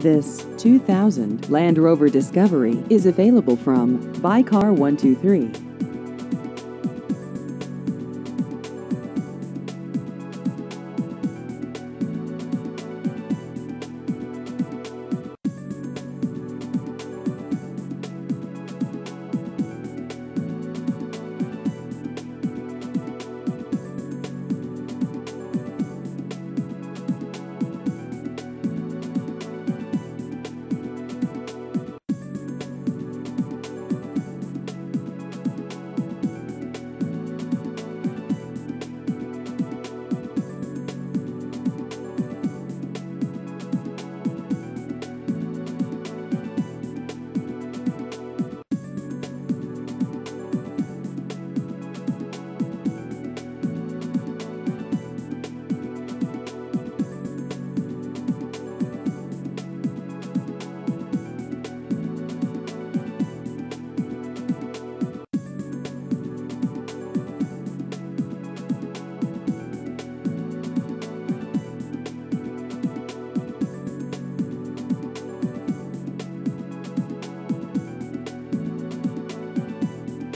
This 2000 Land Rover Discovery is available from Buy Car 123.